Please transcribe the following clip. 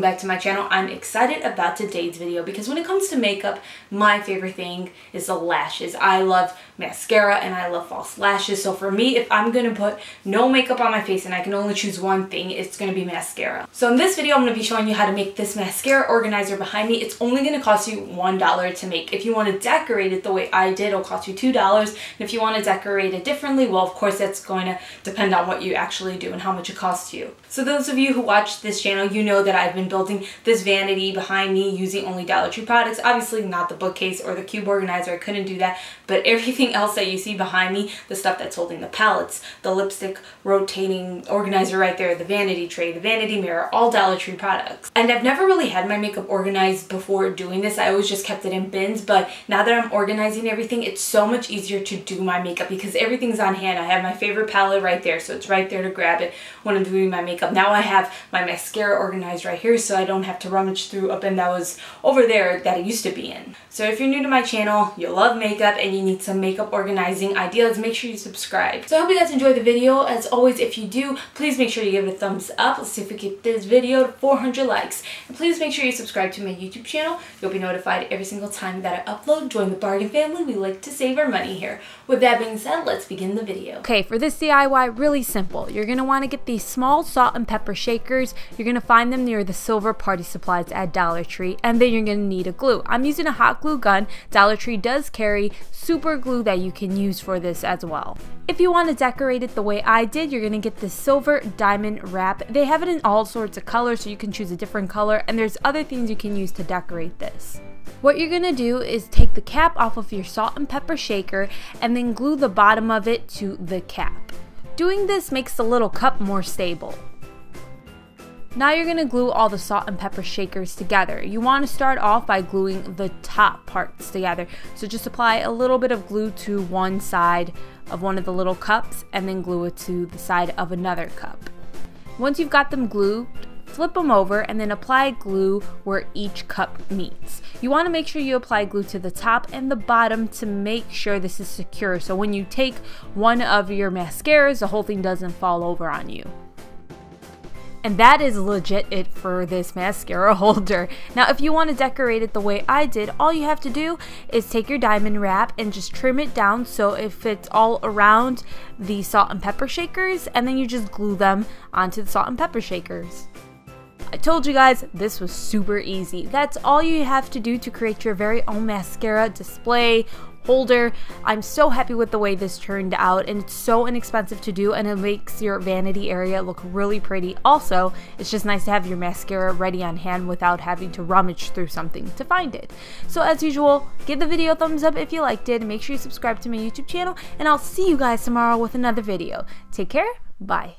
back to my channel. I'm excited about today's video because when it comes to makeup, my favorite thing is the lashes. I love mascara and I love false lashes. So for me, if I'm going to put no makeup on my face and I can only choose one thing, it's going to be mascara. So in this video, I'm going to be showing you how to make this mascara organizer behind me. It's only going to cost you $1 to make. If you want to decorate it the way I did, it'll cost you $2. And if you want to decorate it differently, well, of course, that's going to depend on what you actually do and how much it costs you. So those of you who watch this channel, you know that I've been building this vanity behind me using only Dollar Tree products. Obviously not the bookcase or the cube organizer, I couldn't do that, but everything else that you see behind me, the stuff that's holding the palettes, the lipstick rotating organizer right there, the vanity tray, the vanity mirror, all Dollar Tree products. And I've never really had my makeup organized before doing this. I always just kept it in bins, but now that I'm organizing everything, it's so much easier to do my makeup because everything's on hand. I have my favorite palette right there, so it's right there to grab it when I'm doing my makeup. Now I have my mascara organized right here so I don't have to rummage through a bin that was over there that it used to be in. So if you're new to my channel, you love makeup and you need some makeup organizing ideas, make sure you subscribe. So I hope you guys enjoyed the video. As always, if you do, please make sure you give it a thumbs up. Let's see if we get this video to 400 likes. And please make sure you subscribe to my YouTube channel. You'll be notified every single time that I upload. Join the bargain family. We like to save our money here. With that being said, let's begin the video. Okay, for this DIY, really simple. You're going to want to get these small salt salt and pepper shakers. You're going to find them near the silver party supplies at Dollar Tree. And then you're going to need a glue. I'm using a hot glue gun. Dollar Tree does carry super glue that you can use for this as well. If you want to decorate it the way I did, you're going to get the silver diamond wrap. They have it in all sorts of colors, so you can choose a different color. And there's other things you can use to decorate this. What you're going to do is take the cap off of your salt and pepper shaker and then glue the bottom of it to the cap. Doing this makes the little cup more stable. Now you're going to glue all the salt and pepper shakers together. You want to start off by gluing the top parts together. So just apply a little bit of glue to one side of one of the little cups and then glue it to the side of another cup. Once you've got them glued, flip them over and then apply glue where each cup meets. You want to make sure you apply glue to the top and the bottom to make sure this is secure so when you take one of your mascaras the whole thing doesn't fall over on you. And that is legit it for this mascara holder. Now, if you want to decorate it the way I did, all you have to do is take your diamond wrap and just trim it down so it fits all around the salt and pepper shakers, and then you just glue them onto the salt and pepper shakers. I told you guys this was super easy. That's all you have to do to create your very own mascara display holder. I'm so happy with the way this turned out and it's so inexpensive to do and it makes your vanity area look really pretty. Also, it's just nice to have your mascara ready on hand without having to rummage through something to find it. So as usual, give the video a thumbs up if you liked it make sure you subscribe to my YouTube channel and I'll see you guys tomorrow with another video. Take care, bye.